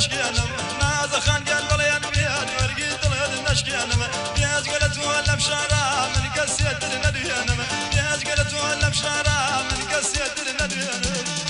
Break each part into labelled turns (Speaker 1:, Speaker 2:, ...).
Speaker 1: نشكينا ناز خان قال بلا ينبيان ورقي طلعت نشكينا بياز قالت ولا بشارع من قسيت النديان بياز قالت ولا بشارع من قسيت النديان شكنا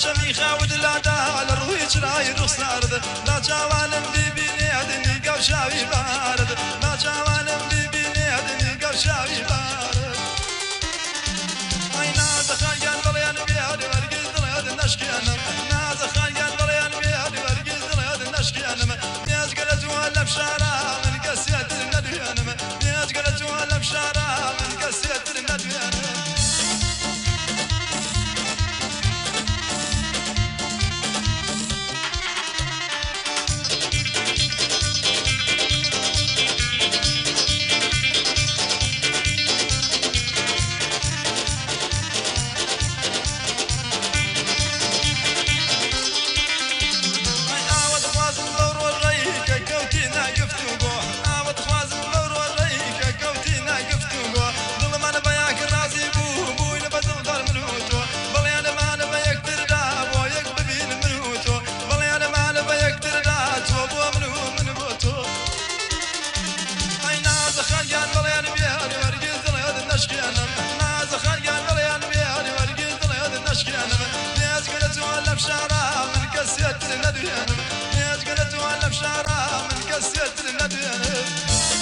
Speaker 1: پرچمی خود لادا لروی چرای رخسارد لا جوانم ببینی ادنی گوشاوی بارد لا جوانم ببینی ادنی گوشاوی بارد ay naza khayan balayan biyadi vergiz dalayad nashkiyanam naza khayan balayan biyadi vergiz dalayad nashkiyanam niyaz galat wala bshara min kasiyat nadyanam niyaz galat wala bshara min wala bshara من ولا من كسيت النديان.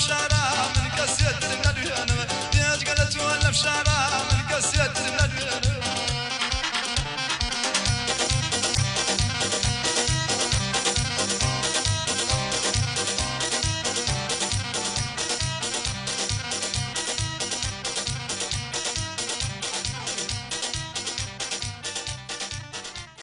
Speaker 1: قلت وأنا بشارع من كسيت النديانم ناز قلت وأنا بشارع من كسيت النديانم